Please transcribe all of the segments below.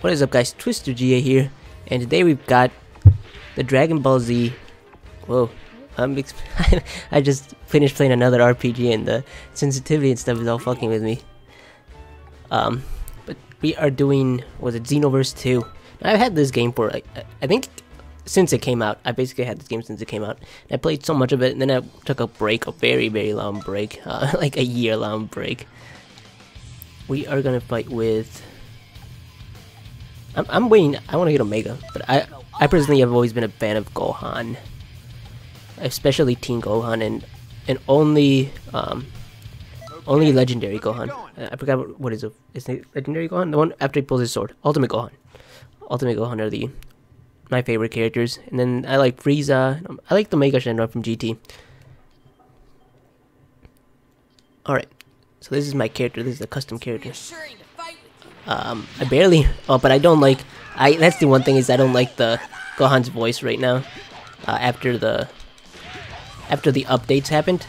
What is up guys, Twister GA here, and today we've got the Dragon Ball Z, whoa, I'm I just finished playing another RPG and the sensitivity and stuff is all fucking with me. Um, but we are doing, was it Xenoverse 2? I've had this game for, I, I think, since it came out. I basically had this game since it came out. I played so much of it, and then I took a break, a very, very long break, uh, like a year long break. We are gonna fight with I'm, I'm waiting. I want to get Omega, but I I personally have always been a fan of Gohan, especially Teen Gohan, and and only um only Legendary Gohan. I forgot what, what is it. Is it Legendary Gohan? The one after he pulls his sword. Ultimate Gohan. Ultimate Gohan are the my favorite characters, and then I like Frieza. I like the Mega Shenron from GT. All right, so this is my character. This is a custom character. Um, I barely. Oh, but I don't like. I that's the one thing is I don't like the Gohan's voice right now. Uh, after the after the updates happened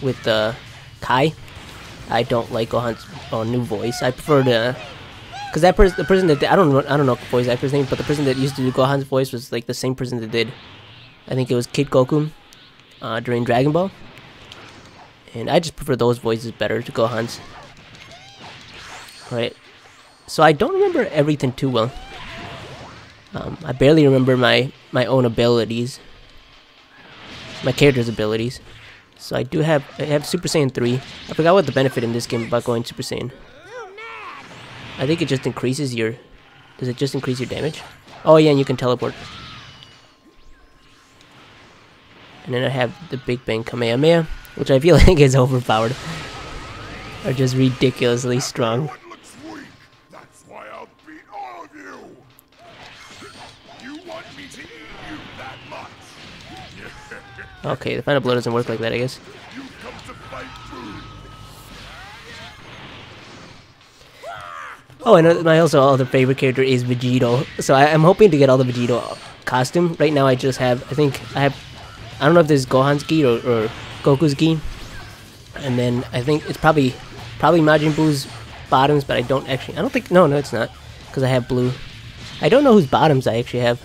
with the uh, Kai, I don't like Gohan's oh, new voice. I prefer to because that person, the person that did, I don't I don't know voice actor's name, but the person that used to do Gohan's voice was like the same person that did. I think it was Kid Goku uh, during Dragon Ball, and I just prefer those voices better to Gohan's. All right, so I don't remember everything too well. Um, I barely remember my, my own abilities. My character's abilities. So I do have I have Super Saiyan 3. I forgot what the benefit in this game about going Super Saiyan. I think it just increases your... Does it just increase your damage? Oh yeah, and you can teleport. And then I have the Big Bang Kamehameha, which I feel like is overpowered. Or just ridiculously strong. Okay, the final blow doesn't work like that, I guess. Oh, and my also other favorite character is Vegito. So I, am hoping to get all the Vegito costume. Right now I just have, I think I have, I don't know if this is Gohan's gi or, or Goku's gi. And then I think it's probably, probably Majin Buu's bottoms, but I don't actually, I don't think, no, no it's not. Because I have blue. I don't know whose bottoms I actually have.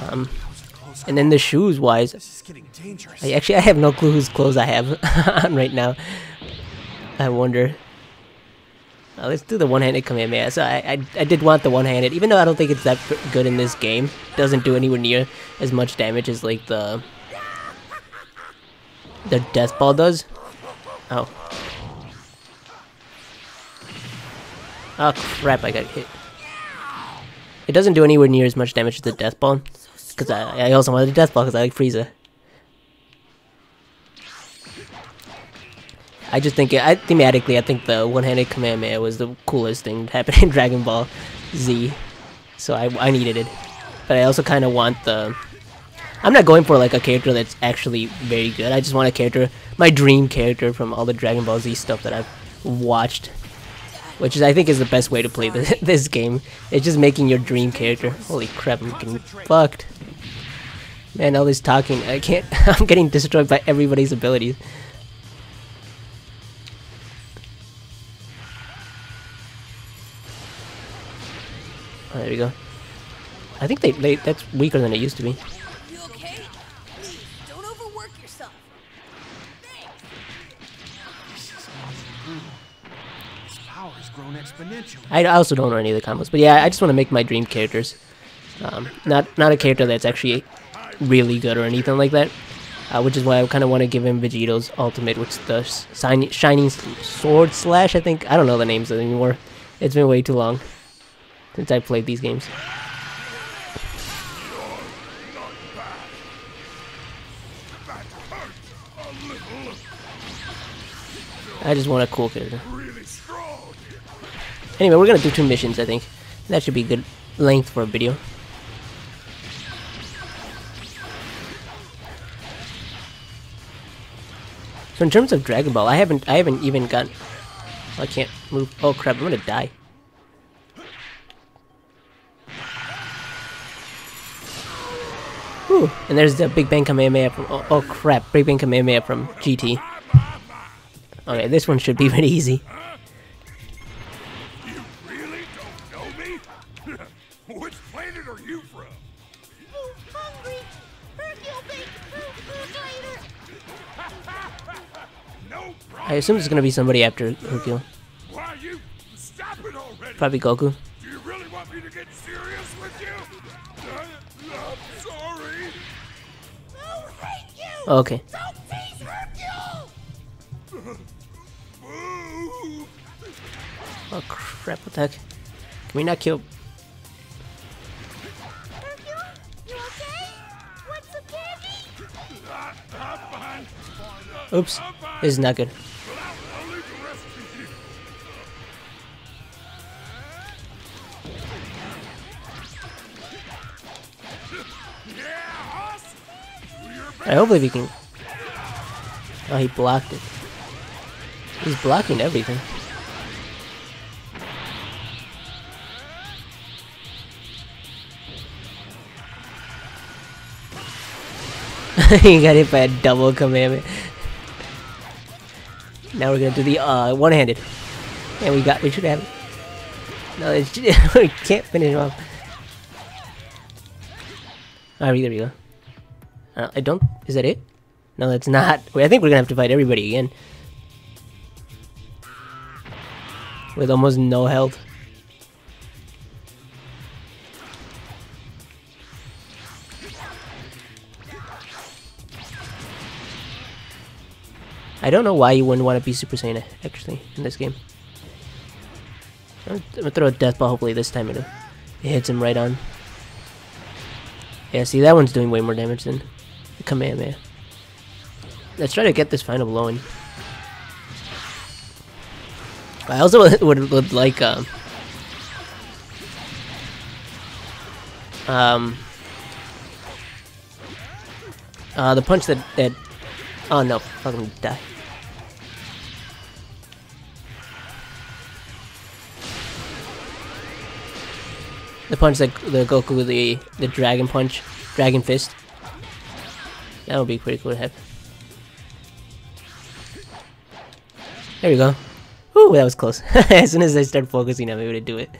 Um, and then the shoes wise, I actually I have no clue whose clothes I have on right now. I wonder. Uh, let's do the one-handed Kamehameha. So I, I, I did want the one-handed, even though I don't think it's that good in this game. Doesn't do anywhere near as much damage as like the the death ball does. Oh. Oh crap! I got hit. It doesn't do anywhere near as much damage as the death ball. Because I, I also wanted a death ball because I like Frieza. I just think, I thematically, I think the one-handed Kamehameha was the coolest thing to happen in Dragon Ball Z. So I, I needed it. But I also kind of want the... I'm not going for like a character that's actually very good. I just want a character, my dream character from all the Dragon Ball Z stuff that I've watched which is I think is the best way to play this, this game. It's just making your dream character. Holy crap, I'm getting fucked. Man, all this talking, I can't, I'm getting destroyed by everybody's abilities. Oh, there we go. I think they, they that's weaker than it used to be. I also don't know any of the combos, but yeah, I just want to make my dream characters. Um, not not a character that's actually really good or anything like that. Uh, which is why I kind of want to give him Vegito's ultimate, which is the Shining Sword Slash, I think. I don't know the names anymore. It's been way too long since I played these games. I just want a cool character. Anyway, we're gonna do two missions, I think. That should be good length for a video. So in terms of Dragon Ball, I haven't I haven't even got oh, I can't move. Oh crap, I'm gonna die. Whew. And there's the Big Bang Kamehameha from oh, oh crap, Big Bang Kamehameha from GT. Okay, this one should be pretty easy. Are you from? Hungry. Hercule baked food later. No. I assume it's gonna be somebody after Hercule. Why you? Stop it already. Probably Goku. Do you really want me to get serious with you? Uh, I'm sorry. Oh, thank you. Okay. Don't tease Hercule. Oh crap! What the heck? Can we not kill? Oops. This is not good. I hopefully we can. Oh, he blocked it. He's blocking everything. he got hit by a double commandment. Now we're gonna do the uh one-handed. And we got we should have. No, we can't finish him off. Alright, there we go. Uh, I don't. Is that it? No, that's not. Wait, I think we're gonna have to fight everybody again. With almost no health. I don't know why you wouldn't want to be Super Saiyan actually in this game. I'm gonna throw a death ball. Hopefully this time it, it hits him right on. Yeah, see that one's doing way more damage than the Kamehameha. Let's try to get this final blow in. I also would, would, like um um uh the punch that that oh no fucking die. The punch that the Goku the the dragon punch, dragon fist. That would be pretty cool to have. There we go. Ooh, that was close. as soon as I start focusing, I'm able to do it.